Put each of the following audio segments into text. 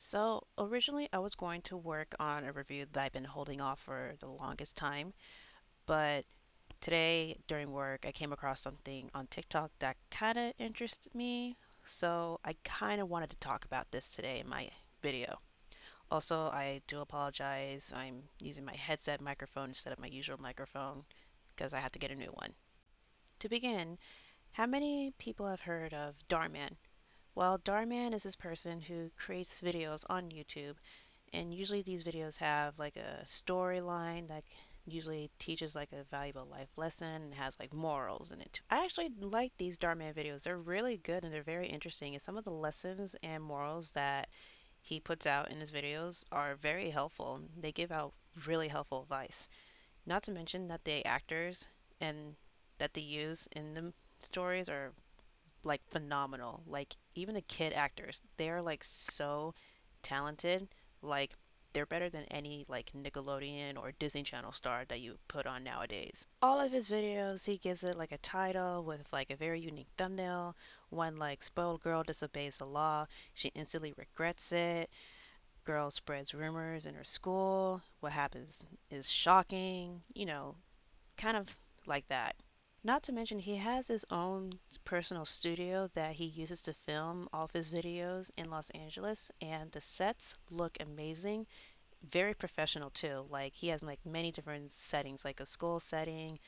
So originally I was going to work on a review that I've been holding off for the longest time, but today during work I came across something on TikTok that kind of interested me, so I kind of wanted to talk about this today in my video. Also, I do apologize. I'm using my headset microphone instead of my usual microphone because I had to get a new one. To begin, how many people have heard of Dhar Mann? Well, Dhar Mann is this person who creates videos on YouTube, and usually these videos have like a storyline that usually teaches like a valuable life lesson and has like morals in it. I actually like these Dhar Mann videos. They're really good and they're very interesting. And some of the lessons and morals that he puts out in his videos are very helpful. They give out really helpful advice. Not to mention that the actors and that they use in the stories are like phenomenal. Like even the kid actors, they're like so talented. Like they're better than any like Nickelodeon or Disney Channel star that you put on nowadays. All of his videos, he gives it like a title with like a very unique thumbnail. One like spoiled girl disobeys the law, she instantly regrets it. Girl spreads rumors in her school. What happens is shocking. You know, kind of like that. Not to mention, he has his own personal studio that he uses to film all of his videos in Los Angeles, and the sets look amazing. Very professional too. Like he has like many different settings, like a school setting,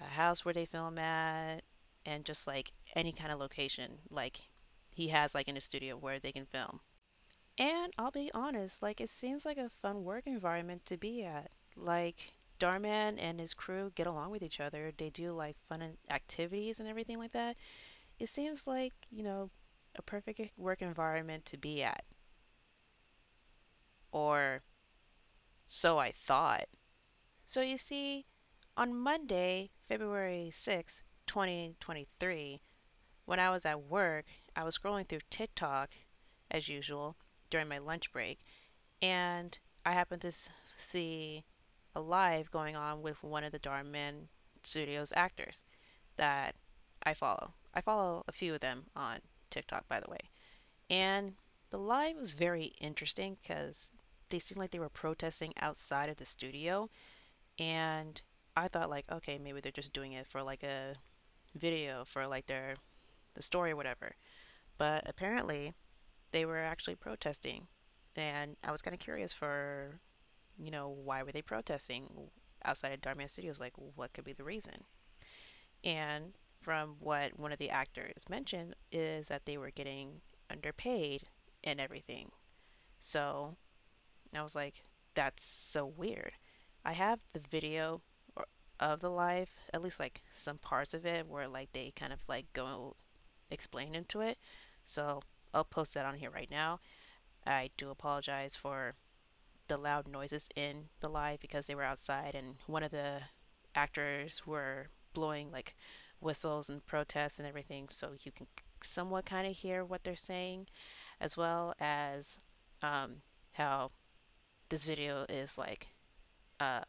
a house where they film at, and just like any kind of location. Like he has like in a studio where they can film. And I'll be honest, like it seems like a fun work environment to be at. Like Dhar Mann and his crew get along with each other. They do like fun activities and everything like that. It seems like, you know, a perfect work environment to be at. Or so I thought. So you see, on Monday, February 6, 2023, when I was at work, I was scrolling through TikTok as usual during my lunch break, and I happened to see a live going on with one of the Dhar Mann Studios actors that I follow. I follow a few of them on TikTok, by the way. And the live was very interesting because they seemed like they were protesting outside of the studio. And I thought like, okay, maybe they're just doing it for like a video for like their the story or whatever. But apparently they were actually protesting. And I was kind of curious for you know, why were they protesting outside of Dhar Mann Studios? Like, what could be the reason? And from what one of the actors mentioned is that they were getting underpaid and everything. So I was like, that's so weird. I have the video of the live, at least like some parts of it where like they kind of like go explain into it. So I'll post that on here right now. I do apologize for the loud noises in the live because they were outside and one of the actors were blowing like whistles and protests and everything so you can somewhat kind of hear what they're saying as well as um, how this video is like uh,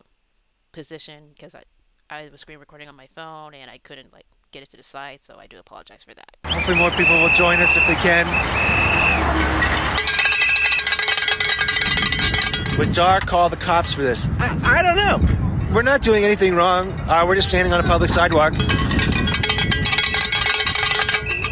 positioned because I, I was screen recording on my phone and I couldn't like get it to the side so I do apologize for that. Hopefully more people will join us if they can. Would Dhar call the cops for this? I, I don't know. We're not doing anything wrong. Uh, we're just standing on a public sidewalk.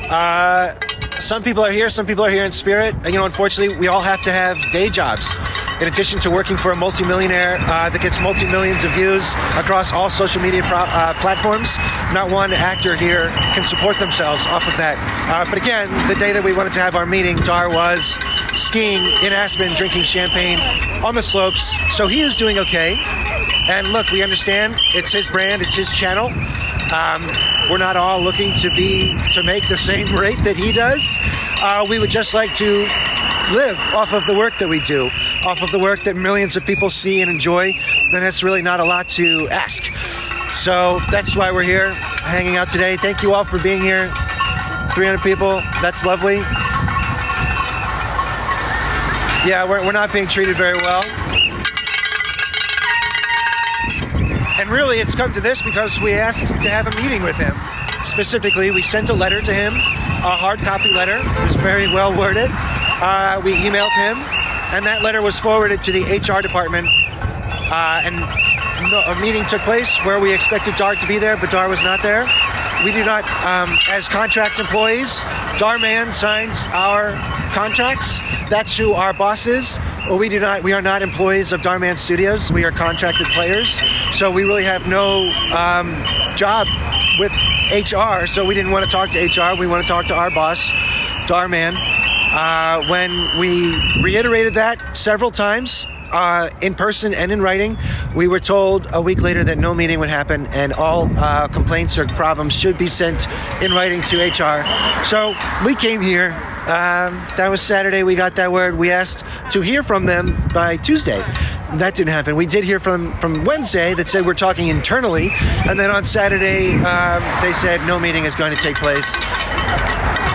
Uh, some people are here, some people are here in spirit. And, you know, unfortunately, we all have to have day jobs. In addition to working for a multimillionaire uh, that gets multi millions of views across all social media pro- uh, platforms, not one actor here can support themselves off of that. Uh, but again, the day that we wanted to have our meeting, Dhar was skiing in Aspen, drinking champagne on the slopes. So he is doing okay. And look, we understand it's his brand, it's his channel. Um, we're not all looking to be to make the same rate that he does. Uh, we would just like to live off of the work that we do off of the work that millions of people see and enjoy, then it's really not a lot to ask. So that's why we're here hanging out today. Thank you all for being here. 300 people, that's lovely. Yeah, we're, we're not being treated very well. And really, it's come to this because we asked to have a meeting with him. Specifically, we sent a letter to him, a hard copy letter. It was very well worded. Uh, we emailed him and that letter was forwarded to the HR department. Uh, and no, a meeting took place where we expected Dhar to be there, but Dhar was not there. We do not, um, as contract employees, Dhar Mann signs our contracts. That's who our boss is. We do not. We are not employees of Dhar Mann Studios. We are contracted players, so we really have no um, job with HR. So we didn't want to talk to HR. We want to talk to our boss, Dhar Mann. Uh, when we reiterated that several times, uh, in person and in writing. We were told a week later that no meeting would happen and all uh, complaints or problems should be sent in writing to HR. So we came here. Um, that was Saturday. We got that word. We asked to hear from them by Tuesday. That didn't happen. We did hear from from Wednesday that said we're talking internally, and then on Saturday um, they said no meeting is going to take place.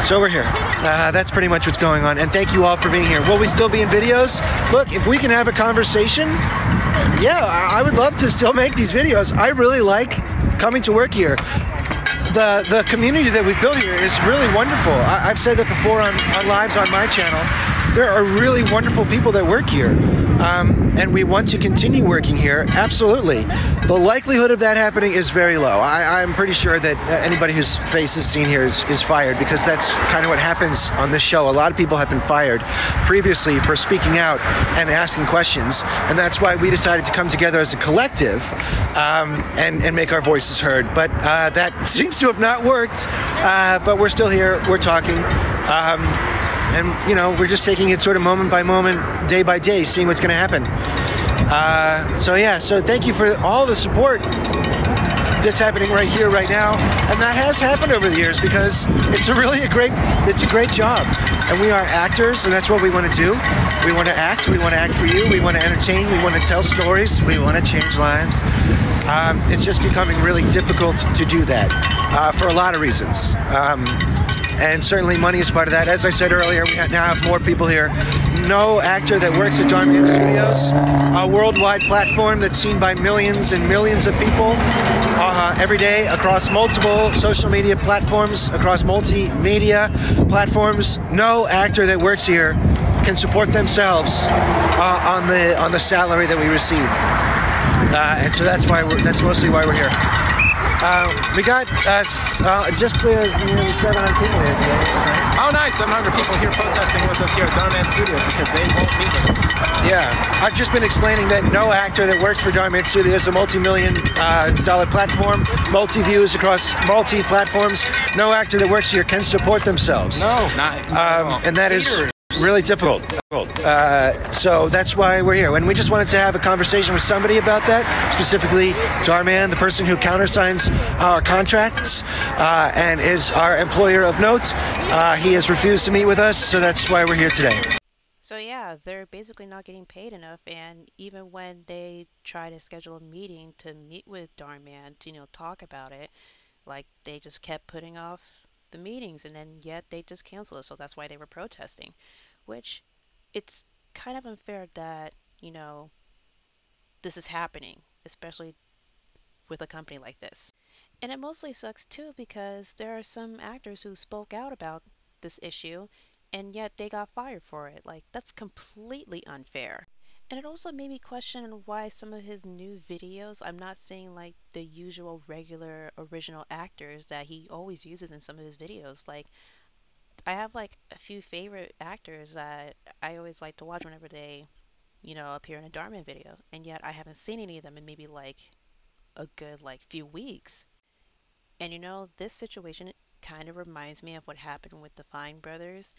So we're here. Uh, that's pretty much what's going on. And thank you all for being here. Will we still be in videos? Look, if we can have a conversation, yeah, I would love to still make these videos. I really like coming to work here. The, the community that we've built here is really wonderful. I, have said that before on, on lives on my channel. There are really wonderful people that work here um, and we want to continue working here, absolutely. The likelihood of that happening is very low. I, am pretty sure that anybody whose face is seen here is, is fired because that's kind of what happens on this show. A lot of people have been fired previously for speaking out and asking questions, and that's why we decided to come together as a collective um, and, and make our voices heard. But uh, that seems to have not worked, uh, but we're still here, we're talking. Um, and you know we're just taking it sort of moment by moment, day by day, seeing what's going to happen. Uh, so yeah, so thank you for all the support that's happening right here, right now, and that has happened over the years because it's a really a great, it's a great job, and we are actors, and that's what we want to do. We want to act, we want to act for you, we want to entertain, we want to tell stories, we want to change lives. Um, it's just becoming really difficult to do that uh, for a lot of reasons. Um, and certainly money is part of that. As I said earlier, we now have more people here. No actor that works at Dhar Mann Studios, a worldwide platform that's seen by millions and millions of people uh, every day across multiple social media platforms, across multimedia platforms. No actor that works here can support themselves uh, on the on the salary that we receive, uh, and so that's why we're, that's mostly why we're here. Uh, we got uh, uh, just clear nearly 700 people here today. Nice. Oh, nice. 700 people here protesting with us here at Dhar Mann Studios because they won't meet with us. Yeah. I've just been explaining that no actor that works for Dhar Mann Studios, is a multi-million uh, dollar platform, multi-views across multi-platforms, no actor that works here can support themselves. No, not. Um, and that is really difficult. Uh, so that's why we're here. And we just wanted to have a conversation with somebody about that, specifically Dhar Mann, the person who countersigns our contracts uh, and is our employer of note. Uh, he has refused to meet with us, so that's why we're here today. So yeah, they're basically not getting paid enough, and even when they try to schedule a meeting to meet with Dhar Mann to you know talk about it, like they just kept putting off the meetings, and then yet they just canceled it. So that's why they were protesting which it's kind of unfair that, you know, this is happening, especially with a company like this. And it mostly sucks too because there are some actors who spoke out about this issue and yet they got fired for it. Like, that's completely unfair. And it also made me question why some of his new videos, I'm not seeing like the usual regular original actors that he always uses in some of his videos. Like, I have like a few favorite actors that I always like to watch whenever they, you know, appear in a Dhar Mann video, and yet I haven't seen any of them in maybe like a good like few weeks. And you know, this situation kind of reminds me of what happened with the Fine Brothers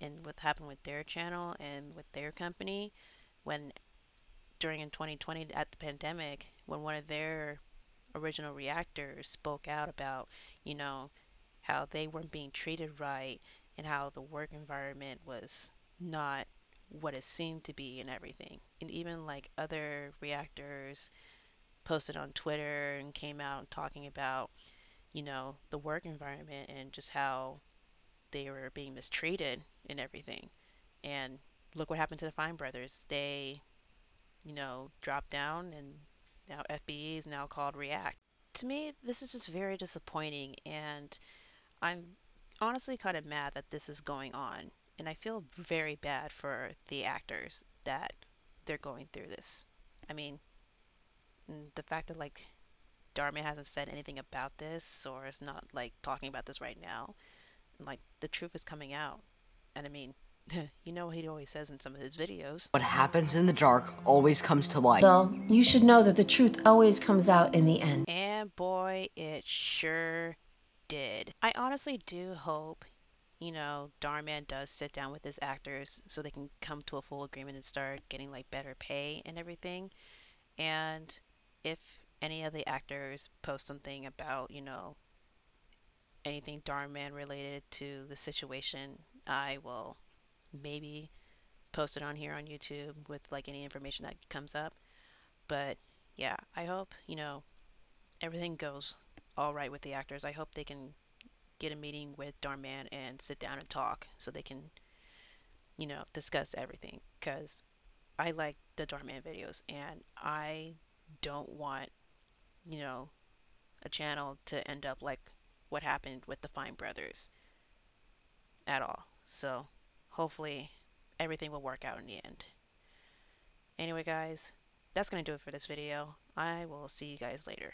and what happened with their channel and with their company when during in 2020 at the pandemic when one of their original reactors spoke out about, you know, how they weren't being treated right and how the work environment was not what it seemed to be and everything. And even like other reactors posted on Twitter and came out talking about, you know, the work environment and just how they were being mistreated and everything. And look what happened to the Fine Brothers. They, you know, dropped down and now FBE is now called React. To me, this is just very disappointing and I'm honestly kind of mad that this is going on and I feel very bad for the actors that they're going through this. I mean, the fact that like Dhar Mann hasn't said anything about this or is not like talking about this right now, like the truth is coming out. And I mean, you know what he always says in some of his videos. What happens in the dark always comes to light. Well, you should know that the truth always comes out in the end. And boy, it sure did. I honestly do hope, you know, Dhar Mann does sit down with his actors so they can come to a full agreement and start getting like better pay and everything. And if any of the actors post something about, you know, anything Dhar Mann related to the situation, I will maybe post it on here on YouTube with like any information that comes up. But yeah, I hope, you know, everything goes all right with the actors. I hope they can get a meeting with Dhar Mann and sit down and talk so they can, you know, discuss everything. Because I like the Dhar Mann videos and I don't want, you know, a channel to end up like what happened with the Fine brothers at all. So hopefully everything will work out in the end. Anyway, guys, that's going to do it for this video. I will see you guys later.